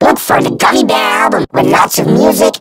Look for the Gummy Bear album with lots of music,